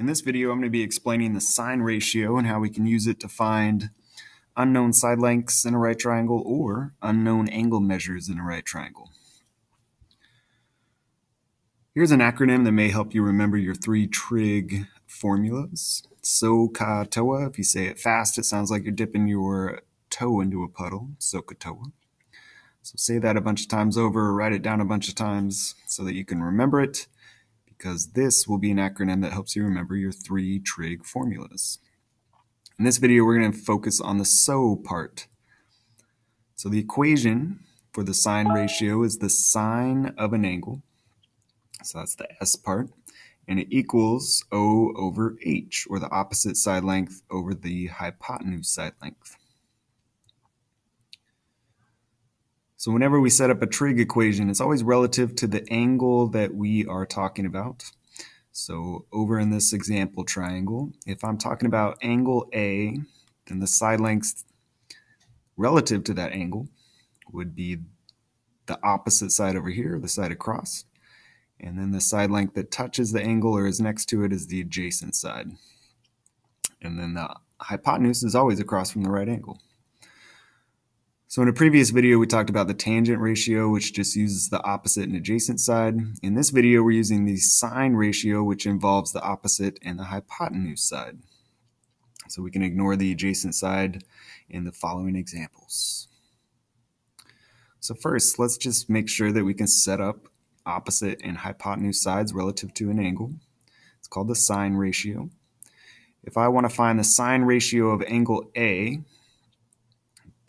In this video, I'm going to be explaining the sine ratio and how we can use it to find unknown side lengths in a right triangle or unknown angle measures in a right triangle. Here's an acronym that may help you remember your three trig formulas. SOHCAHTOA, if you say it fast, it sounds like you're dipping your toe into a puddle, SOHCAHTOA. So say that a bunch of times over, write it down a bunch of times so that you can remember it because this will be an acronym that helps you remember your three trig formulas. In this video, we're going to focus on the SO part. So the equation for the sine ratio is the sine of an angle. So that's the S part. And it equals O over H, or the opposite side length over the hypotenuse side length. So whenever we set up a trig equation, it's always relative to the angle that we are talking about. So over in this example triangle, if I'm talking about angle A, then the side length relative to that angle would be the opposite side over here, the side across. And then the side length that touches the angle or is next to it is the adjacent side. And then the hypotenuse is always across from the right angle. So in a previous video, we talked about the tangent ratio, which just uses the opposite and adjacent side. In this video, we're using the sine ratio, which involves the opposite and the hypotenuse side. So we can ignore the adjacent side in the following examples. So first, let's just make sure that we can set up opposite and hypotenuse sides relative to an angle. It's called the sine ratio. If I want to find the sine ratio of angle A,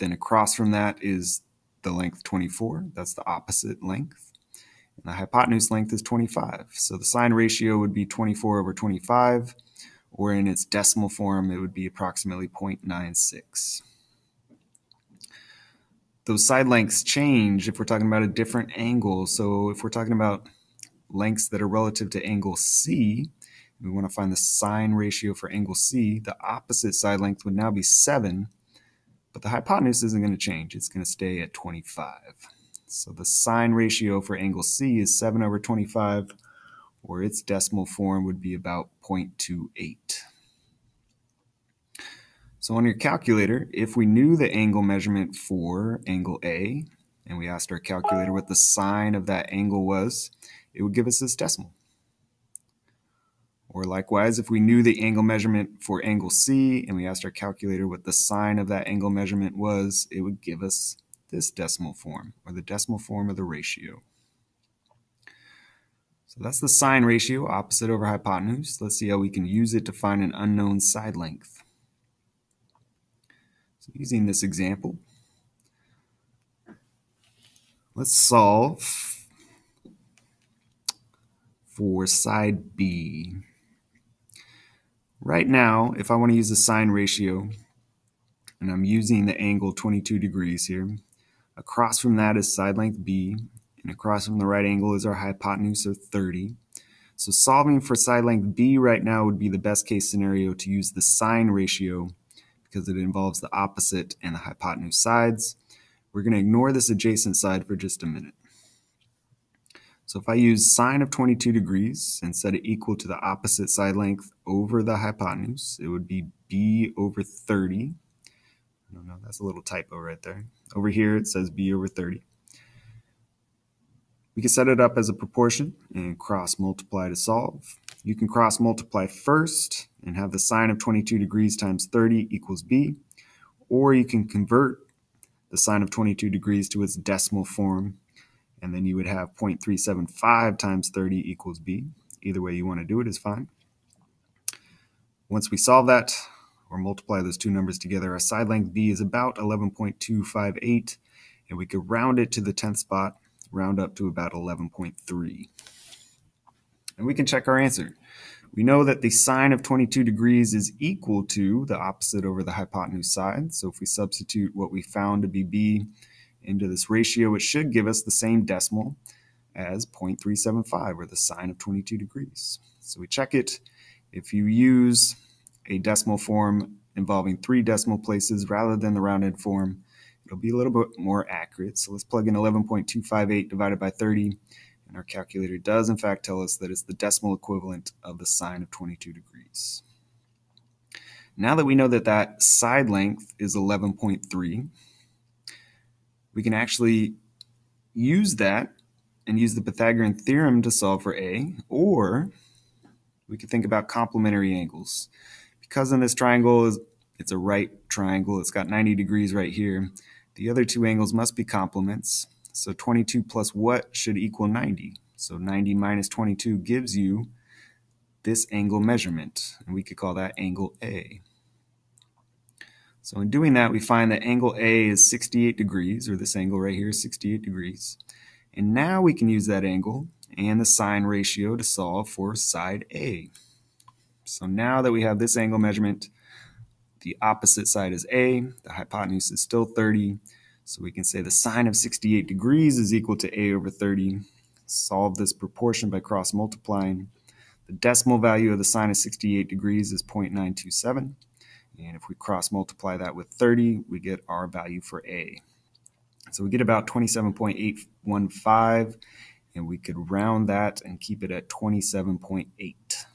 then across from that is the length 24. That's the opposite length. And the hypotenuse length is 25. So the sine ratio would be 24 over 25, or in its decimal form, it would be approximately 0.96. Those side lengths change if we're talking about a different angle. So if we're talking about lengths that are relative to angle C, we want to find the sine ratio for angle C, the opposite side length would now be 7 but the hypotenuse isn't going to change. It's going to stay at 25. So the sine ratio for angle C is 7 over 25, or its decimal form would be about 0.28. So on your calculator, if we knew the angle measurement for angle A, and we asked our calculator what the sine of that angle was, it would give us this decimal. Or likewise, if we knew the angle measurement for angle C and we asked our calculator what the sine of that angle measurement was, it would give us this decimal form, or the decimal form of the ratio. So that's the sine ratio, opposite over hypotenuse. Let's see how we can use it to find an unknown side length. So using this example, let's solve for side B. Right now, if I want to use the sine ratio, and I'm using the angle 22 degrees here, across from that is side length B, and across from the right angle is our hypotenuse of 30. So solving for side length B right now would be the best case scenario to use the sine ratio because it involves the opposite and the hypotenuse sides. We're going to ignore this adjacent side for just a minute. So if I use sine of 22 degrees and set it equal to the opposite side length over the hypotenuse, it would be b over 30. I don't know, that's a little typo right there. Over here it says b over 30. We can set it up as a proportion and cross multiply to solve. You can cross multiply first and have the sine of 22 degrees times 30 equals b, or you can convert the sine of 22 degrees to its decimal form and then you would have 0.375 times 30 equals b. Either way you want to do it is fine. Once we solve that, or multiply those two numbers together, our side length b is about 11.258, and we could round it to the 10th spot, round up to about 11.3. And we can check our answer. We know that the sine of 22 degrees is equal to the opposite over the hypotenuse side. So if we substitute what we found to be b into this ratio, it should give us the same decimal as 0.375 or the sine of 22 degrees. So we check it. If you use a decimal form involving three decimal places rather than the rounded form, it'll be a little bit more accurate. So let's plug in 11.258 divided by 30, and our calculator does in fact tell us that it's the decimal equivalent of the sine of 22 degrees. degrees. Now that we know that that side length is 11.3, we can actually use that and use the Pythagorean theorem to solve for a, or we could think about complementary angles. Because in this triangle, it's a right triangle, it's got 90 degrees right here, the other two angles must be complements. So 22 plus what should equal 90? So 90 minus 22 gives you this angle measurement, and we could call that angle A. So in doing that, we find that angle A is 68 degrees, or this angle right here is 68 degrees. And now we can use that angle and the sine ratio to solve for side A. So now that we have this angle measurement, the opposite side is A, the hypotenuse is still 30, so we can say the sine of 68 degrees is equal to A over 30. Solve this proportion by cross multiplying. The decimal value of the sine of 68 degrees is 0.927. And if we cross multiply that with 30, we get our value for A. So we get about 27.815, and we could round that and keep it at 27.8.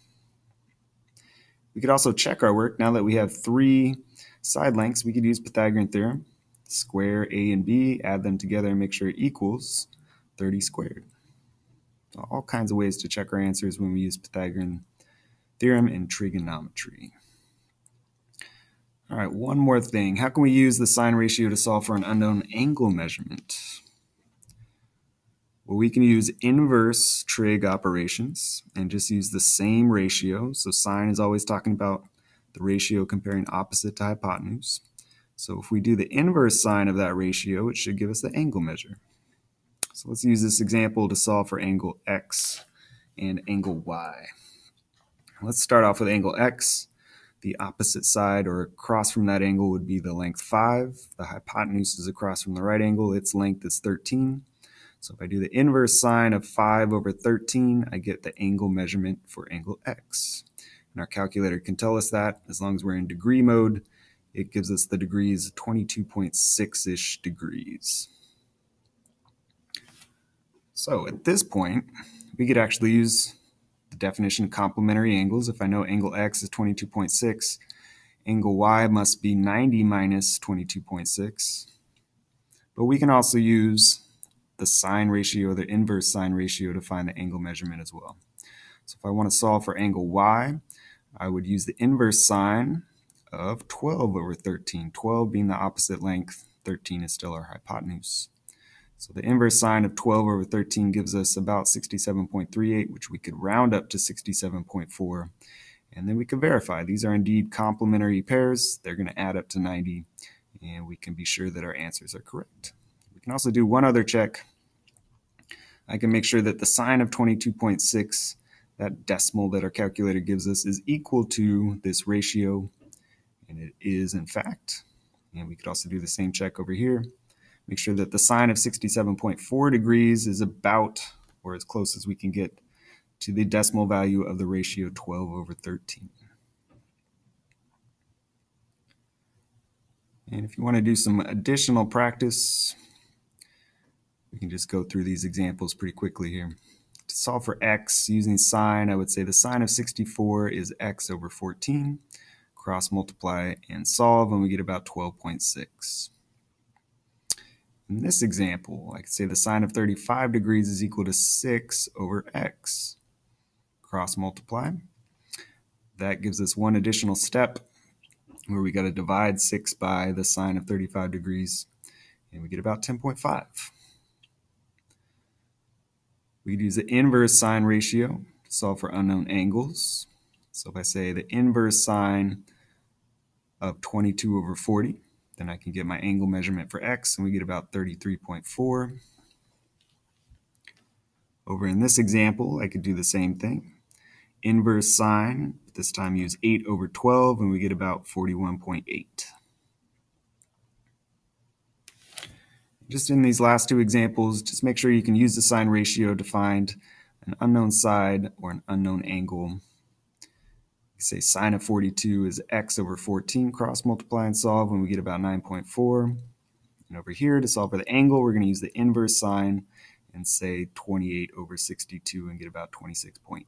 We could also check our work. Now that we have three side lengths, we could use Pythagorean theorem. Square A and B, add them together and make sure it equals 30 squared. All kinds of ways to check our answers when we use Pythagorean theorem and trigonometry. All right, one more thing. How can we use the sine ratio to solve for an unknown angle measurement? Well, we can use inverse trig operations and just use the same ratio. So sine is always talking about the ratio comparing opposite to hypotenuse. So if we do the inverse sine of that ratio, it should give us the angle measure. So let's use this example to solve for angle x and angle y. Let's start off with angle x. The opposite side or across from that angle would be the length 5. The hypotenuse is across from the right angle. Its length is 13. So if I do the inverse sine of 5 over 13, I get the angle measurement for angle x. And our calculator can tell us that as long as we're in degree mode, it gives us the degrees 22.6-ish degrees. So at this point, we could actually use the definition of complementary angles. If I know angle x is 22.6, angle y must be 90 minus 22.6. But we can also use the sine ratio, or the inverse sine ratio to find the angle measurement as well. So if I want to solve for angle y, I would use the inverse sine of 12 over 13, 12 being the opposite length, 13 is still our hypotenuse. So the inverse sine of 12 over 13 gives us about 67.38, which we could round up to 67.4. And then we can verify. These are indeed complementary pairs. They're going to add up to 90, and we can be sure that our answers are correct. We can also do one other check. I can make sure that the sine of 22.6, that decimal that our calculator gives us, is equal to this ratio, and it is in fact. And we could also do the same check over here. Make sure that the sine of 67.4 degrees is about, or as close as we can get, to the decimal value of the ratio 12 over 13. And if you want to do some additional practice, we can just go through these examples pretty quickly here. To solve for x using sine, I would say the sine of 64 is x over 14. Cross multiply and solve, and we get about 12.6. In this example, I could say the sine of 35 degrees is equal to 6 over x. Cross multiply. That gives us one additional step where we got to divide 6 by the sine of 35 degrees, and we get about 10.5. We could use the inverse sine ratio to solve for unknown angles. So if I say the inverse sine of 22 over 40, then I can get my angle measurement for x, and we get about 33.4. Over in this example, I could do the same thing. Inverse sine, this time use 8 over 12, and we get about 41.8. Just in these last two examples, just make sure you can use the sine ratio to find an unknown side or an unknown angle say sine of 42 is x over 14, cross multiply and solve, when we get about 9.4. And over here, to solve for the angle, we're going to use the inverse sine and say 28 over 62 and get about 26.8.